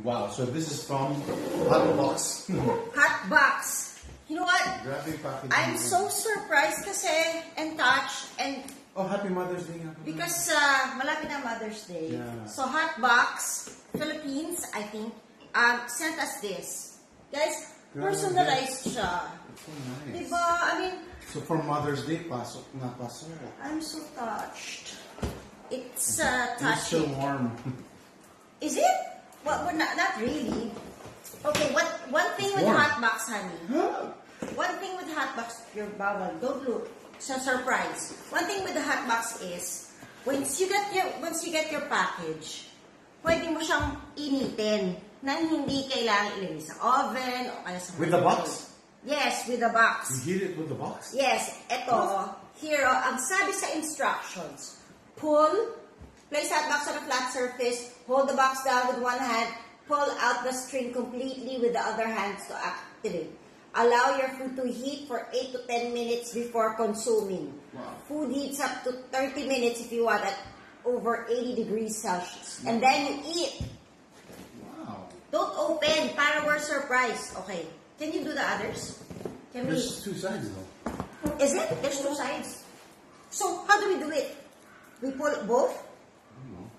Wow, so this is from Hot Box. Hot box. You know what? Grabe packaging. I'm so surprised kasi and touched and Oh, Happy Mother's Day. Happy because uh, malapit na Mother's Day. Yeah. So Hot Box Philippines, I think, um, sent us this. Guys, Grabe. personalized siya. So nice. Diba? I mean, So for Mother's Day, pasok na pasok. I'm so touched. It's uh, It's so warm. Is it? Well, well not, not really. Okay, what one thing with warm. hot box, honey. One thing with hot box, your bawal. Don't look. It's a surprise. One thing with the hot box is once you get your once you get your package, pwede mo siyang initin nang hindi kailangan ilagay sa oven o kaya sa With the box? Yes, with the box. You heat it with the box? Yes, eto, here, oh, ang sabi sa instructions, pull, place that box on a flat surface, hold the box down with one hand, pull out the string completely with the other hand to activate. Allow your food to heat for 8 to 10 minutes before consuming. Wow. Food heats up to 30 minutes if you want at over 80 degrees Celsius. And then you eat. Wow. Don't open para we're surprised. Okay. Can you do the others? Can we? There's two sides though. Is it? There's two sides. So, how do we do it? We pull both? I don't know.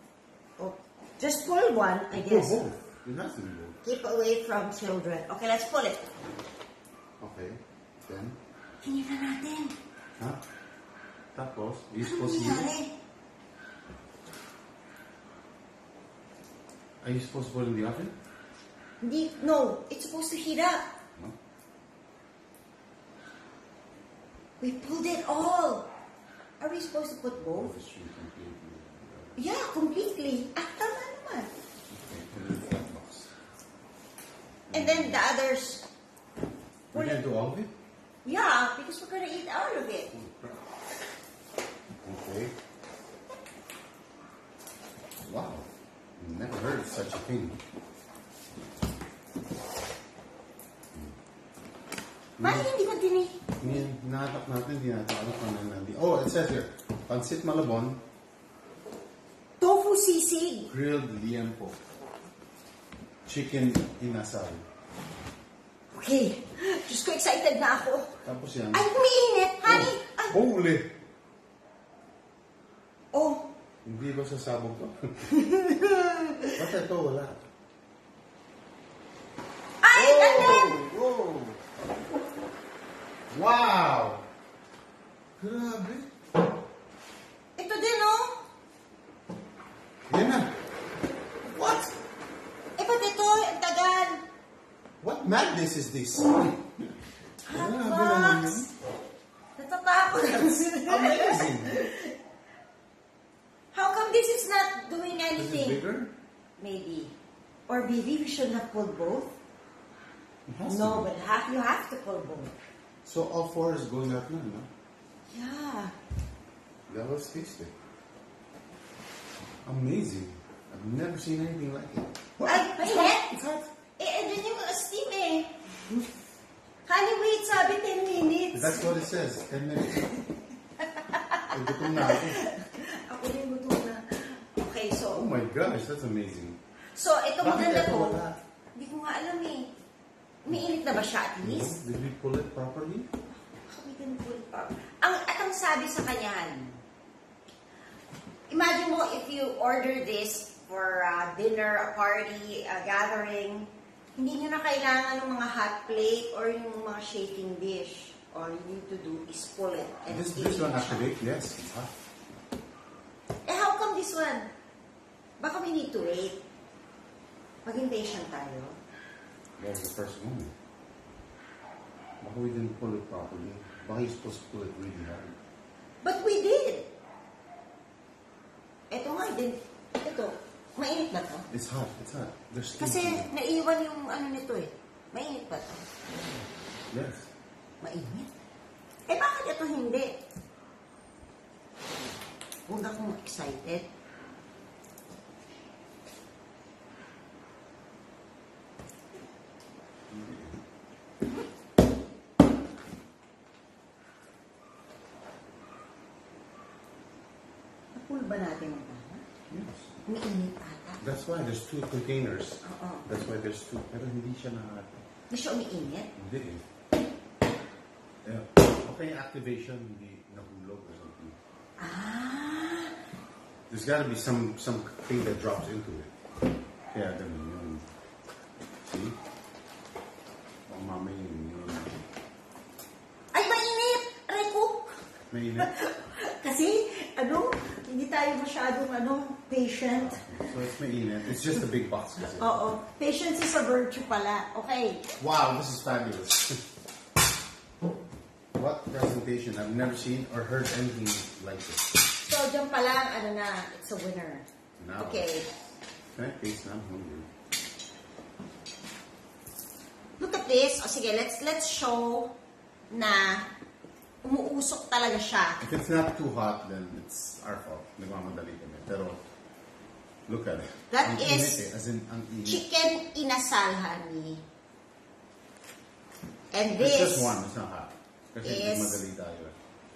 Oh, just pull one, I Pull guess. both. It has to be both. Keep away from children. Okay, let's pull it. Okay. Then, Tingnan na natin. huh? Tapos, you're Ano supposed to heat? Are you supposed to put it in the oven? Hindi, no, it's supposed to heat up. No. We pulled it all. Are we supposed to put both? It's really completely. Yeah, completely. Ah, tama naman. Okay, put it in the flat box. And then the others. We're gonna do all of it? Yeah, because we're gonna eat all of it. Okay. Wow. Never heard of such a thing. Bakit hindi ko tini... Hindi, hinahanap natin, hindi natin alam kung nandi. Oh, it says here, Pansit Malabon, Sisig. grilled liempo, chicken inasal. Okay. Diyos ko, excited na ako. Tapos yan. Ay, umiinit, honey. Oh, Ay, Holy! oh. Hindi ba sasabog to? Basta ito, wala. Ay, oh, ganyan. Whoa! Wow! Grabe! Ito din, oh. Yan na! What? Eh, ba't ito? Ang tagal. What madness is this? Grabe naman yun. Natatakot. Amazing! How come this is not doing Is it anything? bigger? Maybe. Or maybe we should have pulled both? It has to No, but have, you have to pull both. So all four is going out now, no? Yeah. That was tasty. Amazing. I've never seen anything like it. Ay, It's mainit. hot. It's hot. Eh, andyan yung steam eh. Honey, wait, sabi 10 minutes. That's what it says. 10 minutes. Ay, gutom na ako. Ako din gutom na. Okay, so, Oh my gosh, that's amazing. so maganda ito to, wala? hindi ko nga alam eh. Umiinit na ba siya at least? Did we pull it properly? We can pull it up. Ang, at ang sabi sa kanyan, imagine mo if you order this for a dinner, a party, a gathering, hindi nyo na kailangan ng mga hot plate or yung mga shaking dish. All you need to do is pull it. And This, this one activate? Yes, it's hot. Eh, how come this one? Baka we need to wait. Maging patient tayo. That was the first one. Baka we didn't pull it properly. Baka you're supposed to pull it really hard. But we did. Nga, din. Ito. Mainit na to. It's hot. It's hot. There's steam Kasi naiwan yung ano nito eh. Mainit ba to? Yes. Mainit? Eh bakit ito hindi? Huwag akong excited. Napul ba natin ang Yes. Umiinit ata. That's why there's two containers. Oo. That's why there's two. Pero hindi siya na... Hindi siya umiinit. Hindi eh. Yeah. Okay, activation, hindi nahulog or something. Ah! There's gotta be some something that drops into it. Kaya ganun yun. See? Oh, mama yun yun. Ay, mainit! Aray ko! Mainit. Kasi, ano, hindi tayo masyadong, ano, patient. So it's mainit. It's just a big box kasi. Oo. Patience is a virtue pala. Okay. Wow, this is fabulous. what presentation? I've never seen or heard anything like this. So, dyan pa lang, ano na, it's a winner. Now. Okay. Can I taste? I'm hungry. Look at this. O sige, let's let's show na umuusok talaga siya. If it's not too hot, then it's our fault. Nagmamadali kami. Pero, look at it. That ang is init eh. As in, ang. Chicken inasal, honey. And It's this, just one. It's not hot. Kasi is- madali tayo.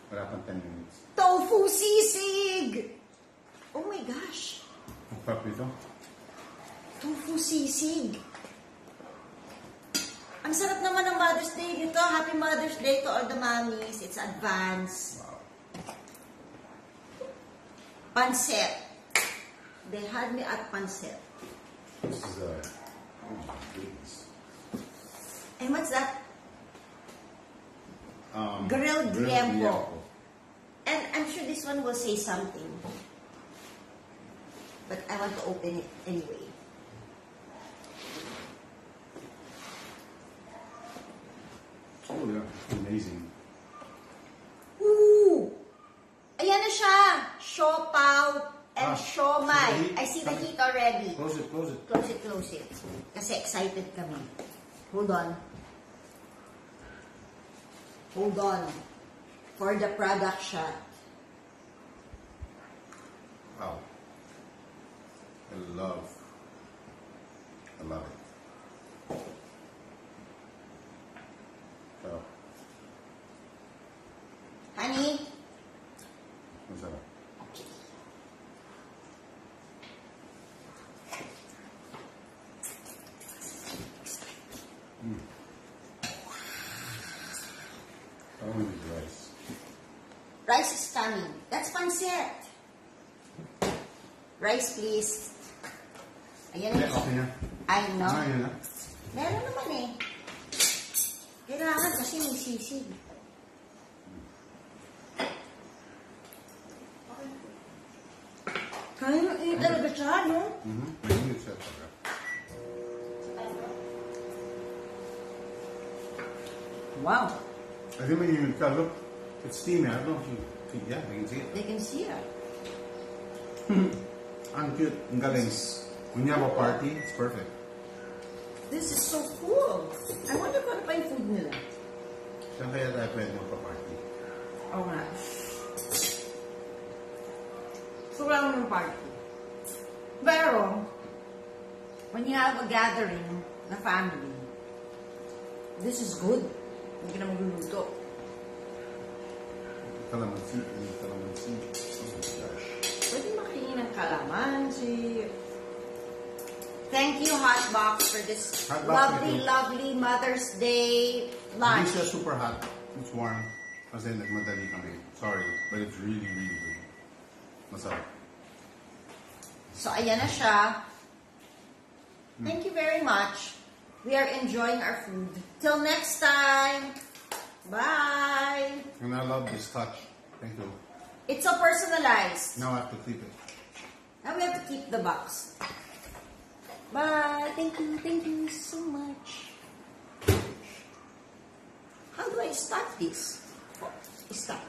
Wala pang 10 minutes. tofu sisig! Oh my gosh. Ang ito. Tofu sisig. Ang sarap naman ng Mother's Day dito. Happy Mother's Day to all the mommies. It's advance. Wow. Pancet. They had me at pancit. This is a... Oh my goodness. And what's that? Um, Grilled grilled liempo. liempo. And I'm sure this one will say something. But I want to open it anyway. Oh yeah, amazing. Ooh! Ayan na siya! Siopao and Ah, siomai. see the heat? I see the heat already. Close it, close it. Close it, close it. Kasi excited kami. Hold on. Hold on. For the product shot. Wow. I love, I love it. Oh, Honey? masarap. Mm. Oh, with rice. Coming. That's pancit. Rice, please. Ayan na. okay na. I know. Yun na. Meron naman eh. Kailangan kasi may sisig. Kaya mo eh, talaga siya, no? Mhm. Mainit siya talaga. Wow. I think when you can look, it's steamy. I don't know if you, yeah, you can see it. They can see it. Ang cute. Ang galing. When you have a party, it's perfect. This is so cool. I wonder kung ano pa yung food nila. Saan kaya tayo pwede magpa-party? Oo nga. So, wala naman party. Pero, when you have a gathering na family, this is good. Hindi ka na magluluto. Calamansi. Calamansi. Oh my gosh. Pwede makahingi ng kalamansi. Thank you, Hotbox, for this Hotbox, lovely, lovely Mother's Day Hindi lunch. siya super hot. It's warm. Kasi nagmadali kami. Sorry. But it's really, really good. Masarap. So, ayan na siya. Thank you very much. We are enjoying our food. Till next time. Bye. And I love this touch. Thank you. It's so personalized. Now I have to keep it. Now we have to keep the box. Bye. Thank you. Thank you so much. How do I start this? Oh, Start.